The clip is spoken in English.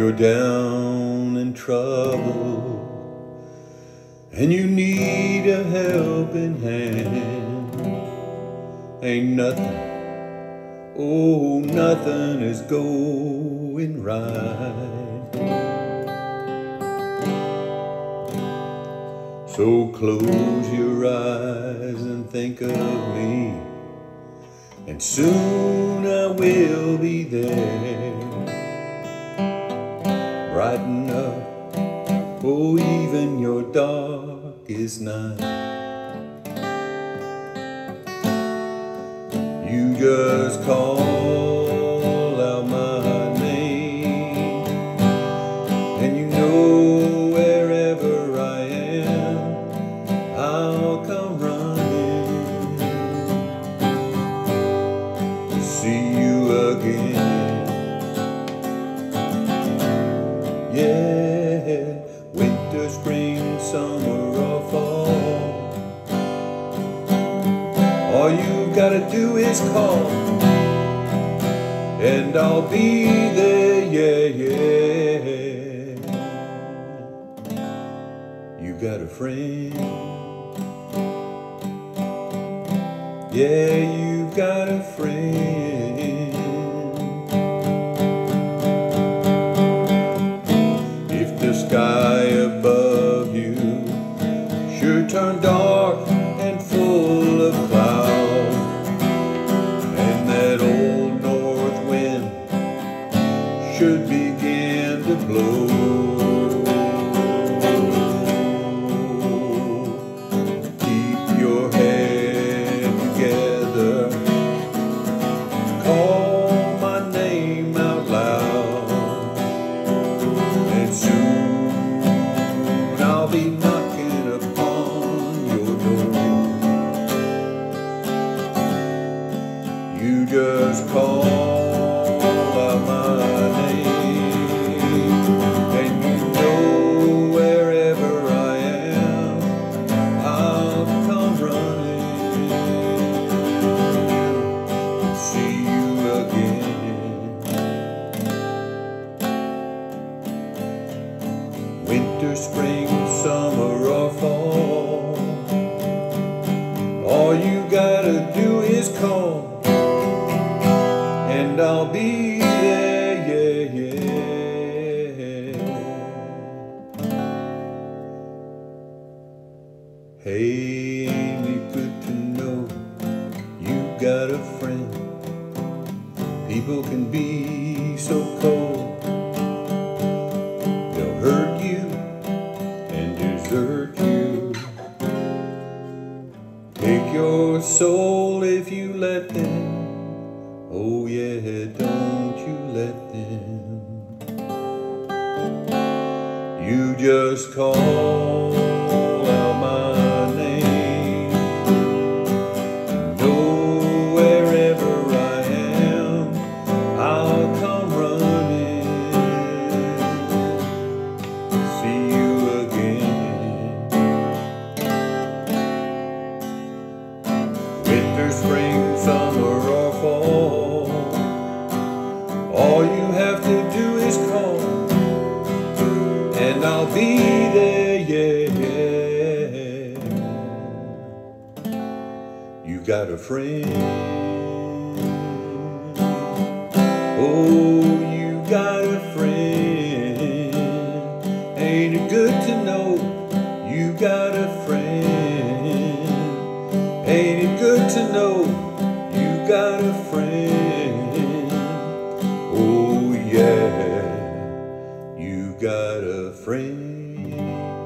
you're down in trouble and you need a helping hand, ain't nothing, oh, nothing is going right. So close your eyes and think of me, and soon I will be there brighten up, oh, even your darkest night. You just call out my name, and you know wherever I am, I'll come running to see you again. Winter, spring, summer, or fall. All you gotta do is call, and I'll be there. Yeah, yeah. You got a friend. Yeah, you got a friend. Call winter, spring, summer, or fall. All you gotta do is call, and I'll be there, yeah, yeah. Hey, ain't it good to know you got a friend? People can be so cold. Your soul if you let them. Oh, yeah, don't you let them. You just call got a friend. Oh, you got a friend. Ain't it good to know you got a friend? Ain't it good to know you got a friend? Oh, yeah, you got a friend.